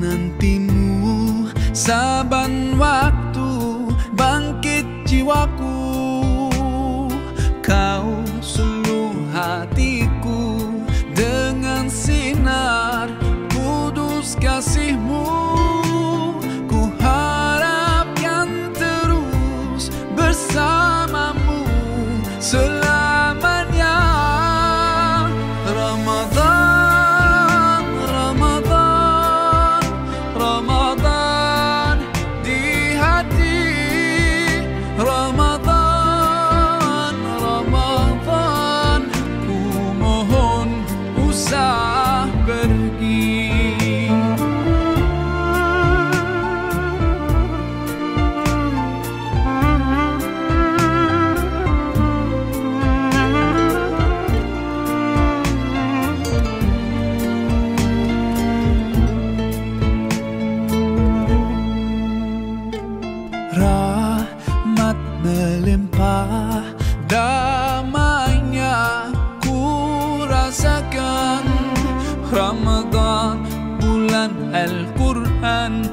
menantimu. Saban waktu bangkit jiwaku damainya ku rasakan? Ramadan bulan Al-Quran